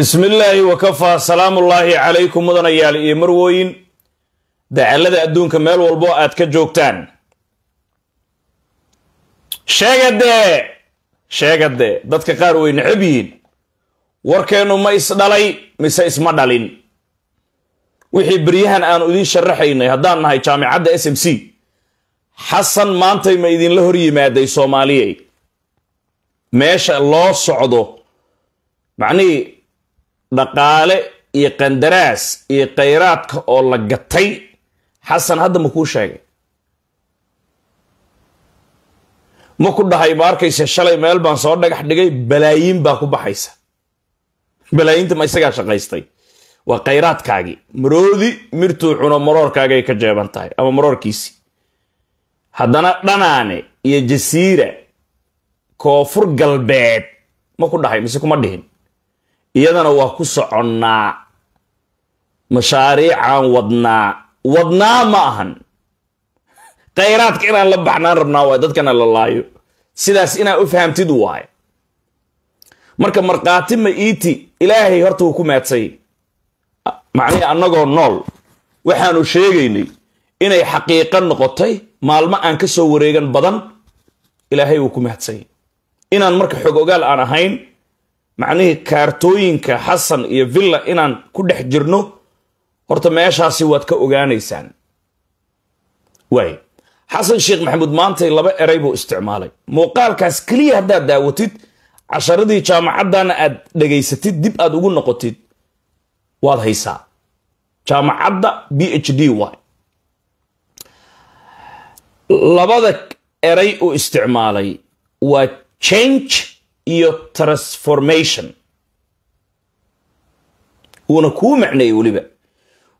bismi illaahi wakafaa salaamullaahi calaykum mudanayaal iyo marwooyin dacallada adduunka meel walbo aad ka joogtaan. Sheegadee sheegadee dadka qaar way necab yihiin. Warkeennu ma isdhalay mise isma dhalin. Wixii beryahan aanu idiin sharaxaynay haddaan nahay jaamicadda s m c xasan maantay ma idinla hor yimaaday soomaaliyey. Meesha loo socdo macnihii dhaqaale iyo qandaraas iyo khayraadka oo la gatay xasan hadda ma kuu sheegay. Ma ku dhahay ma arkaysa shalay meel baan soo dhagax dhigay balaayiin baa ku baxaysa. Balaayiinta ma isagaa shaqaystay. Waa khayraadkaagii. Maroodi mirtuu cuno maroorkaagay ka jeeban tahay ama maroorkiisii haddana dhanaane iyo jasiira koonfur galbeed ma ku dhahay mise kuma dhihin iyadana waa ku soconnaa mashaariicaan wadnaa. Wadnaa ma ahan. Khayraadka inaan la baxnaan rabnaa waay dadkana la laayo. Sidaas inaa u fahamtid waaye marka markhaati ma iiti ilaahay horta wuu ku maadsay. Macnihii annagoo nool waxaanu sheegaynay inay xaqiiqo noqotay maalmo aan ka soo wareegan badan ilaahay wuu ku maadsay. Inaan marka xog ogaal aan ahayn macnihii kaartooyinka xasan iyo villa inaan ku dhex jirno horta meeshaasi waad ka ogaanaysaan. Waay xasan sheekh maxamuud maantay laba eray buu isticmaalay. Muuqaalkaas keliya haddaad daawatid casharadii jaamacaddana aad dhegaysatid dib aad ugu noqotid waad haysaa. Jaamacadda b h d y. Labada eray uu isticmaalay waa change iyo transformation. Wuuna kuu macneeyey weliba.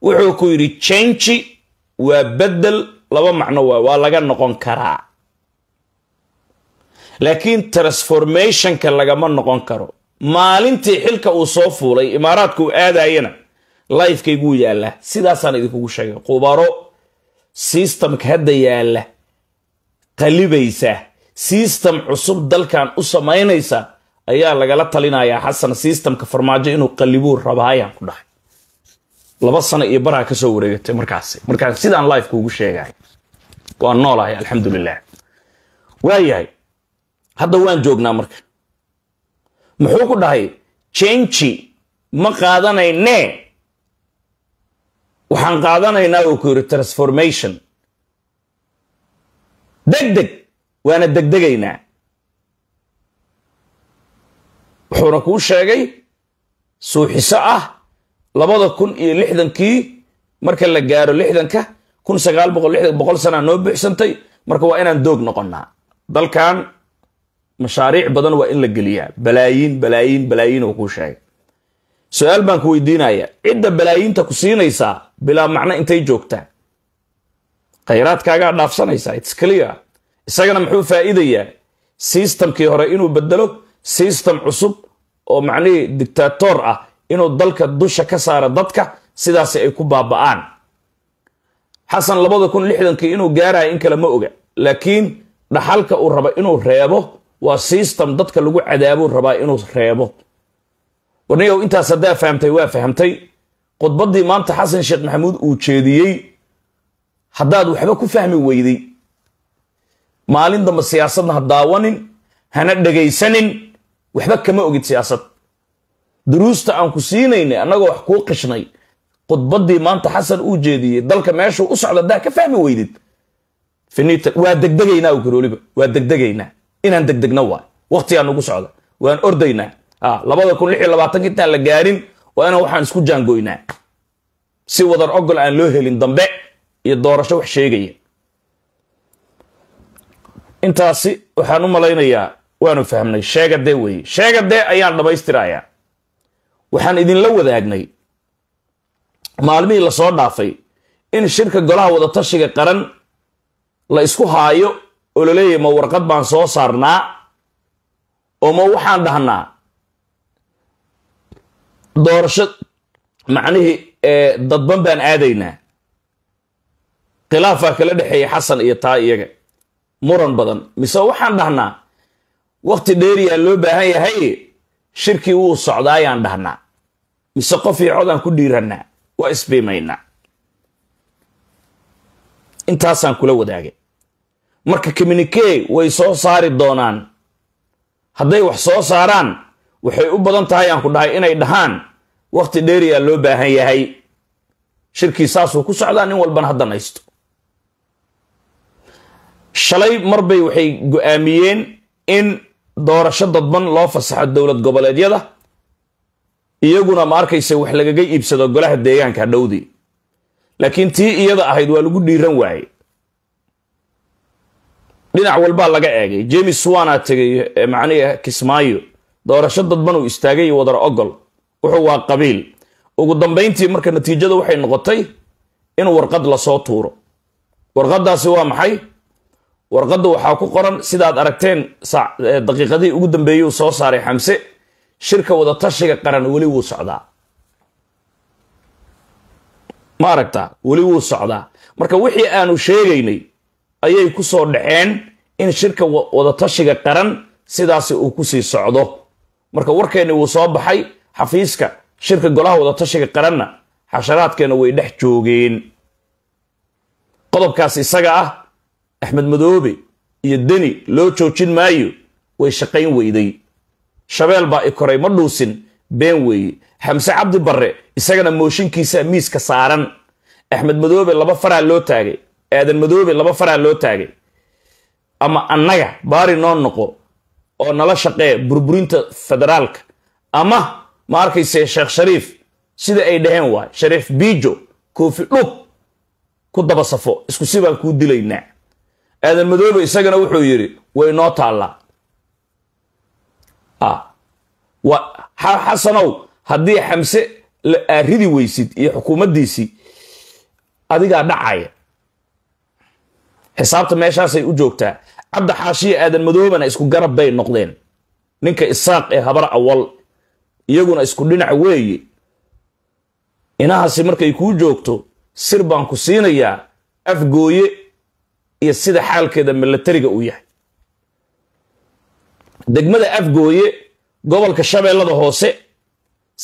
Wuxuu ku yidhi change waa bedel laba macno waa waa laga noqon karaa. Laakiin transformationka lagama noqon karo. Maalintii xilka uu soo fuulay imaaraadka uu aadayana lifekayguu yaallaa. Sidaasaan idinkugu sheegay. Qubaro systemka hadda yaalla qalibaysa system cusub dalkan u samaynaysa ayaa lagala talinayaa xasan systemka farmaajo inuu qalibuu rabaayaan ku dhahay. Laba sano iyo baraa ka soo wareegatay markaasi. Markaan sidaan lifeka ugu sheegay waan noolahay alxamdulilah waayahay hadda waan joognaa marka. Muxuu ku dhahay jenji ma qaadanayne. Waxaan qaadanaynaa uu ku yidhi transformation. Deg deg waana degdegaynaa. Wuxuuna kuu sheegay suuxiso ah labada kun iyo lixdankii marka la gaaro lixdanka kun sagaal boqol lixdan boqol sanaa noo buuxsantay marka waa inaan doog noqonnaa. Dalkan mashaariic badan waa in la geliyaa. Balaayiin balaayiin balaayiin uu kuu sheegay. Su'aal baan ku weydiinaya cidda balaayiinta ku siinaysaa bilaa macno intay joogtaa khayraadkaagaa dhaafsanaysaa its clear isagana muxuu faa'iidayaa systemkii hore inuu bedelo system cusub oo macnihii dictator ah inuu dalka dusha ka saaro dadka sidaasi ay ku baaba'aan. Xasan labada kun lixdankii inuu gaaraya in kale ma oga laakiin dhaxalka uu raba inuu reebo waa system dadka lagu cadaabuu rabaa inuu reebo. Warnigow intaas haddaa fahamtay waa fahamtay. Khudbaddii maanta xasan sheekh maxamuud uu jeediyey haddaad waxba ku fahmi weyday maalin damba siyaasadna ha daawanin hana dhegaysanin waxba kama ogid siyaasad. Duruusta aan ku siinaynay annagoo wax kuu qishnay khudbaddii maanta xasan uu jeediyey dalka meeshuu u socda haddaa ka fahmi weydid. Finita waa degdegaynaa u karooliba waa degdegaynaa. Inaan degdegna waay waqtigaa nugu socda waan ordaynaa. Labada kun lix iyo labaatanka intaan la gaarin waa inaan waxaan isku jaangoynaa si wadan ogol aan loo helin dambe iyo doorasho wax sheegaya intaasi waxaan u malaynayaa waanu fahmnay sheegadee weeye. Sheegadee ayaan dhammaystirayaa waxaan idinla wadaagnay. Maalmihii la soo dhaafay in shirka golaha wadatashiga qaran la isku haayo oo la leeyahy ma warqad baan soo saarnaa oo ma waxaan dhahnaa? Doorasho macnihii dadban baan aadaynaa. Khilaafaa kala dhexeeya xasan iyo taa iyaga muran badan. Mise waxaan dhahnaa wakti dheeriyaa loo baahan yahay shirkii wuu socdaayaan dhahnaa. Mise qof iyo codaan ku dhiirannaa waa isbiimaynaa intaasaan kula wadaagay. Marka communikee way soo saari doonaan. Hadday wax soo saaraan waxay u badan tahay aan ku dhahay inay dhahaan wakhti dheeriyaa loo baahan yahay. Shirkii saasuu ku socdaa nin walbana haddan haysto shalay marbay waxay go'aamiyeen in doorasho dadban loo fasaxo dowlad goboleedyada iyaguna ma arkaysa wax lagaga iibsado golaha deegaanka dhowdii laakiin tii iyada ahayd waa lagu dhiiran waaye dhinac walbaa laga eegay. James swanaa tegay macnihi kismaayo. Doorasho dadban uu istaagay wadar ogol. Wuxuu waa qabiil. Ugu dambayntii marka natiijada waxay noqotay in warqad la soo tuuro. Warqadaasi waa maxay warqadda waxaa ku qoran sidaad aragteen daqiiqadihii ugu dambeeyey soo saaray xamse shirka wadatashiga qaran weli wuu socdaa. Ma aragtaa weli wuu socdaa. Marka wixii aanu sheegaynay ayay ku soo dhaceen in shirka wadatashiga qaran sidaasi uu ku sii socdo. Marka warkeenni wuu soo baxay xafiiska shirka golaha wadatashiga qaranna xasharaadkeena way dhex joogeen. Qodobkaas isaga ah axmed madoobe iyo deni loo joojin maayo way shaqayn weyday. Shabeel baa i koray ma dhuusin been weeye. Xamse cabdi barre isagana mooshinkiisa miiska saaran. Axmed madoobe laba faraa loo taagay aadan madoobe laba faraa loo taagay. Ama annaga baari noo noqo oo nala shaqee burburinta federaalka. Ama ma arkayse sheekh shariif sida ay dhaheen waay shariif biijo koofi dhub ku daba safo isku si baan kuu dilaynaa aadan madoobe isagana wuxuu yidhi way noo taallaa xasanow haddii xamse la aaridi weysid iyo xukuumaddiisii adigaa dhacaya. Xisaabta meeshaasay u joogtaa cabdi xaashiya aadan madoobana isku garab bay noqdeen. Ninka isaaq ee habar awal iyaguna isku dhinac weeye inahaasi markay kuu joogto sir baan ku siinayaa afgooye iyo sida xaalkeeda milatariga uu yahay. Degmada afgooye gobolka shabeellada hoose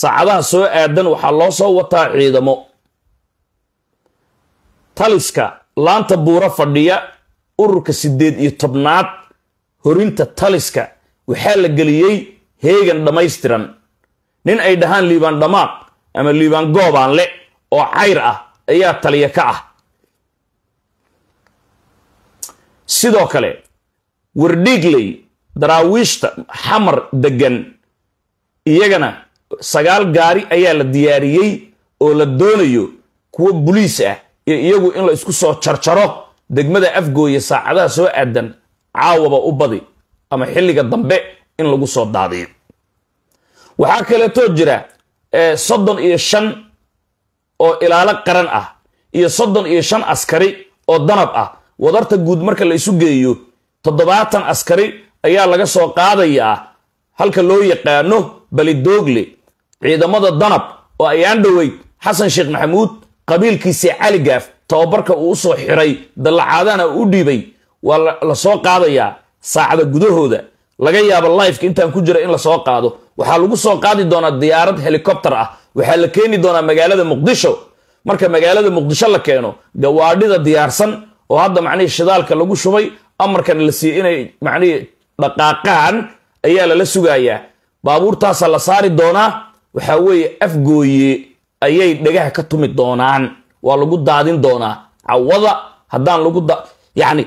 saacadaha soo aadan waxaa loo soo wataa ciidamo. Taliska laanta buuro fadhiya ururka siddeed iyo tobnaad horinta taliska waxaa la geliyey heegan dhammaystiran. Nin ay dhahaan liibaan dhamaaq ama liibaan goobaanle oo cayr ah ayaa taliya ka ah sidoo kale wardhiigley daraawiishta xamar deggan iyagana sagaal gaari ayaa la diyaariyey oo la doonayo kuwo buliis ah iyo iyagu in la isku soo jarjaro degmada afgooye saacadaha soo aadan caawaba u badi ama xilliga dambe in lagu soo daadiyo. Waxaa kaleetoo jira soddon iyo shan oo ilaalo qaran ah iyo soddon iyo shan askari oo danab ah wadarta guud marka la isu geeyo toddobaatan askari ayaa laga soo qaadayaa halka loo yaqaano balidoogle ciidamada danab oo ayaan dhoweyd xasan sheekh maxamuud qabiilkiisii cali gaaf tababarka uu u soo xiray dallacaadana u dhiibay waa la soo qaadayaa saacada gudahooda. Laga yaabo lifeka intaan ku jira in la soo qaado. Waxaa lagu soo qaadi doonaa diyaarad helikobter ah. Waxaa la keeni doonaa magaalada muqdisho. Marka magaalada muqdisho la keeno gawaadhida diyaarsan oo hadda macnihii shidaalka lagu shubay amarkana la siiyey inay macnihii dhaqaaqaan ayaa lala sugayaa. Baabuurtaasaa la saari doonaa waxaa weeye afgooye ayay dhagaha ka tumi doonaan. Waa lagu daadin doonaa. Cawada haddaan lagu yacni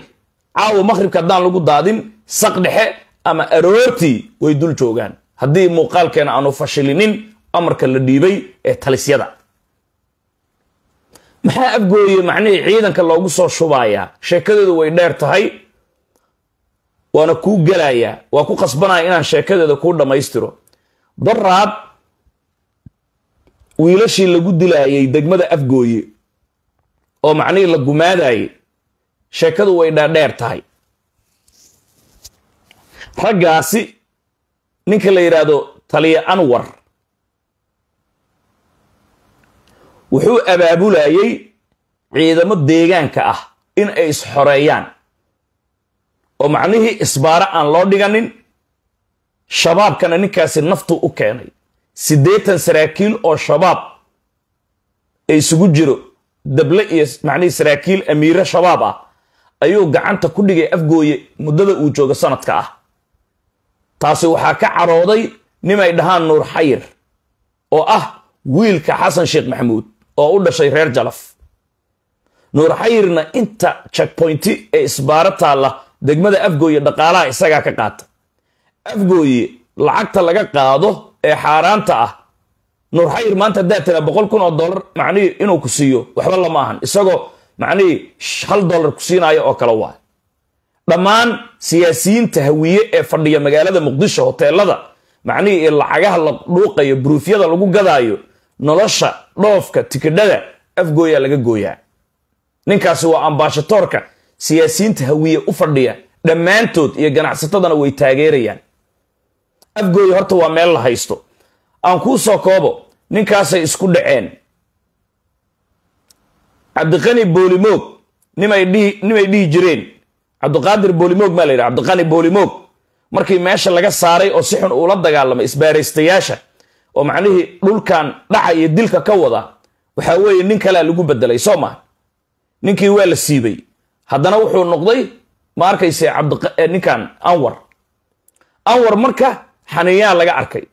caawa maqhribka haddaan lagu daadin saq dhexe ama aroortii way dul joogaan. Haddii muuqaalkeena aanu fashilinin amarka la dhiibay ee talisyada maxaa afgooye macnihii ciidanka loogu soo shubayaa sheekadeedu way dheer tahay. Waana kuu gelayaa waa ku qasbanaya inaan sheekadeeda kuu dhammaystiro. Daraad wiilashii lagu dilaayay degmada afgooye oo macnihii la gumaadayay sheekadu way dhaadheer tahay. Raggaasi ninka la yidhaahdo taliya anwar wuxuu abaabulayay ciidamo deegaanka ah in ay isxoreeyaan. oo macnihii isbaaro aan loo dhiganin shabaabkana ninkaasi naftu u keenay. Siddeetan saraakiil oo shabaab ee isugu jiro dable iyo macnihii saraakiil amiire shabaab ah ayuu gacanta ku dhigay afgooye muddada uu joogo sanadka ah. Taasi waxaa ka carooday nimay dhahaan nuur xayir oo ah wiilka xasan sheekh maxamuud oo u dhashay reer jalaf nuur xayirna inta checkpointi ee isbaaro taalla degmada afgooye dhaqaalaha isagaa ka qaata. Afgooye lacagta laga qaado ee xaaraanta ah. Nuur xayir maanta haddaad boqol kun oo dollar macnihii inuu ku siiyo waxba lama ahan. Isagoo macnihii hal dollar ku siinaayo oo kale waay dhammaan siyaasiyiinta hawiye ee fadhiya magaalada muqdisho hoteelada macnihii lacagaha la dhuuqayo buruufyada lagu gadaayo nolosha dhoofka tikidhada afgooyaa laga gooyaa. Ninkaasi waa ambaashatoorka siyaasiyiinta hawiye u fadhiya dhammaantood iyo ganacsatadana way taageerayaan. Afgooye horta waa meel la haysto. Aan kuu soo koobo ninkaasay isku dhaceen. Cabdiqani boolimoog nimay dhihi nimay dhihi jireen. Cabdiqaadir boolimoog maa la yidhaha cabdiqani boolimoog markii meesha laga saaray oo si xun uula dagaalamay isbaaraystayaasha oo macnihii dhulkan dhaca iyo dilka ka wada waxaa weeye nin kalea lagu bedelay soo maa ninkii waa la siibay. Haddana wuxuu noqday ma arkayse ninkan anwar. Anwar marka xaniyaa laga arkay.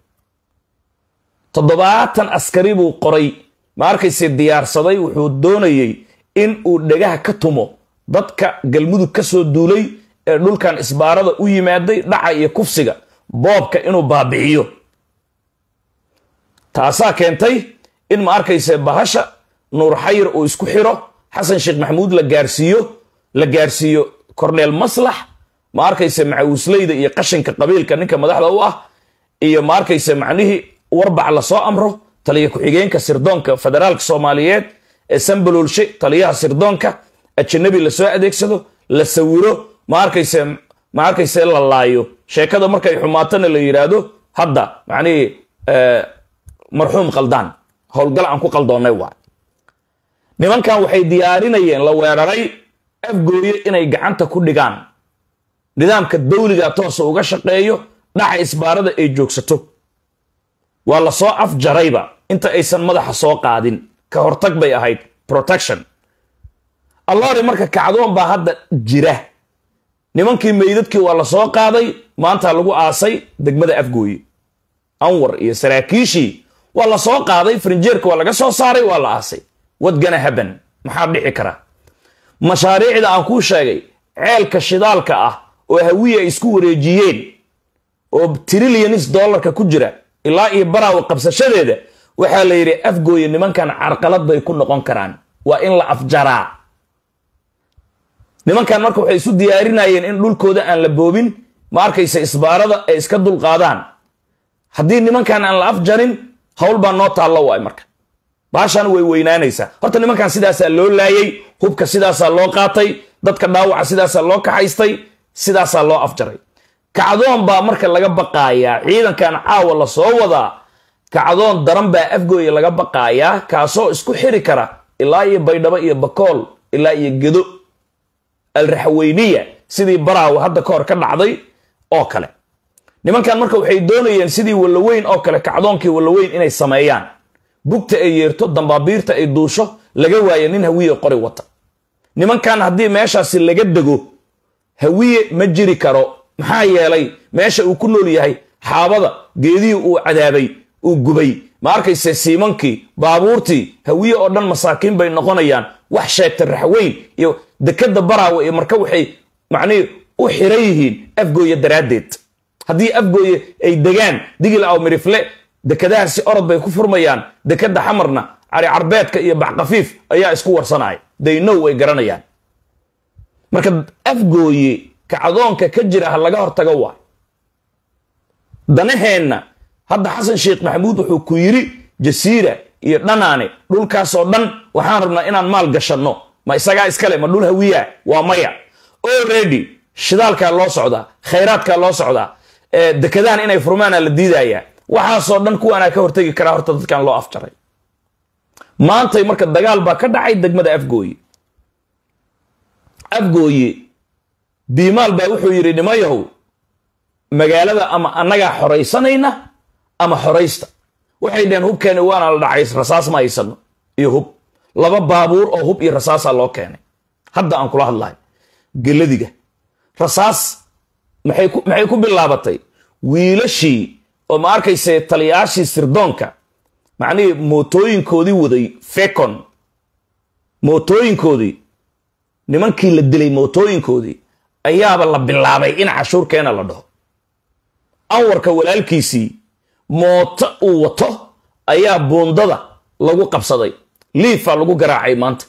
Toddobaatan askari buu qoray. Ma arkayse diyaarsaday wuxuu doonayey in uu dhegaha ka tumo dadka galmudug ka soo duulay ee dhulkan isbaarada u yimaaday dhaca iyo kufsiga boobka inuu baabi'iyo taasaa keentay in ma arkayse bahasha nuur xayir uu isku xiro xasan sheekh maxamuud la gaarsiiyo la gaarsiiyo korneel maslax ma arkayse macawisleyda iyo qashinka qabiilka ninka madaxda u ah iyo ma arkayse macnihii warbac la soo amro taliya ku-xigeenka sirdoonka federaalka soomaaliyeed ee sambalolshe taliyaha sirdoonka ajanabi la soo adeegsado la sawiro ma arkayse ma arkayse la laayo. Sheekada markay xumaatona la yidhaahdo hadda macnihii marxuum qaldaan. Howlgal aan ku qaldoonnay waa. Nimankan waxay diyaarinayeen la weeraray afgooye inay gacanta ku dhigaan. Nidaamka dawliga toosa uga shaqeeyo dhaca isbaarada ay joogsato. Waa la soo afjarayba inta aysan madaxa soo qaadin. Ka hortag bay ahayd protection. Allaari marka kacdoon baa hadda jira. Nimankii meydadkii waa la soo qaaday maanta lagu aasay degmada afgooye anwar iyo saraakiishii waa la soo qaaday farinjeerka waa laga soo saaray waa la aasay wadgana haban maxaa dhici kara? Mashaariicda aan kuu sheegay ceelka shidaalka ah oo hawiye ay isku wareejiyeen oo trillions dollarka ku jira ilaa iyo baraawa qabsashadeeda waxaa la yidhi afgooye nimankan carqalad bay ku noqon karaan. Waa in la afjaraa. Nimankan marka waxay isu diyaarinayeen in dhulkooda aan la boobin ma arkaysa isbaarada ay iska dulqaadaan. Haddii nimankan aan la afjarin hawl baa noo taallo waay marka. Baashan way weynaanaysaa horta nimankan sidaasaa loo laayay hubka sidaasaa loo qaatay dadka dhaawaca sidaasaa loo kaxaystay sidaasaa loo afjaray. Kacdoon baa marka laga baqaayaa ciidankan caawa la soo wadaa kacdoon daran baa afgooya laga baqaayaa kaasoo isku xiri kara ilaa iyo baydhabo iyo bakool ilaa iyo gedo. Alraxweyniya sidii baraawa hadda ka hor ka dhacday oo kale nimankan marka waxay doonayeen sidii wallaweyn oo kale kacdoonkii wallaweyn inay sameeyaan. Bugta ay yeerto dambaabiirta ay duusho laga waayo nin hawiye qori wata. Nimankan haddii meeshaasi laga dego hawiye ma jiri karo. Maxaa yeelay meesha uu ku nool yahay xaabada geedihii uu cadaabay uu gubay. Ma arkayse siimankii baabuurtii hawiye oo dhan masaakiin bay noqonayaan. Wax sheegta raxweyn iyo dekada baraawe iyo marka waxay macnihii u xiran yihiin afgooye daraaddeed haddii afgooye ay degaan digil aw mirifle dekadahaasi orod bay ku furmayaan dekada xamarna cari carbeedka iyo baxkafiif ayaa isku warsanaya daynow way garanayaan. Marka afgooye kacdoonka ka jira ha laga hortago waa. Danaheenna hadda xasan sheekh maxamuud wuxuu ku yiri jasiira iyo dhanaane dhulkaasoo dhan waxaan rabnaa inaan maal gashanno. Ma isagaa iskale ma dhul hawiyaa? Waa maya. Already shidaalkaa loo socdaa khayraadkaa loo socdaa dekadahan inay furmaana la diidayaa waxaasoo dhan kuwaanaa ka hortegi karaa horta dadkan loo afjaray. Maantay marka dagaal baa ka dhacay degmada afgooye. Afgooye biimaal baa wuxuu yidhi nimayahow magaalada ama annagaa xoraysanayna ama xoraysta. Waxay dhaheen hubkeeni waana la dhacay rasaas ma haysano iyo hub laba baabuur oo hub iyo rasaasaa loo keenay. Hadda aan kula hadlahay geladiga rasaas maxay ku bilaabatay? Wiilashii oo ma arkayse taliyaashii sirdoonka. Macnihii mootooyinkoodii waday fecon. Mootooyinkoodii. Nimankii la dilay mootooyinkoodii ayaaba la bilaabay in cashuurkeena la dhaho. Anwarka walaalkiisii mooto uu wato ayaa buundada lagu qabsaday. Liifaa lagu garaacay maanta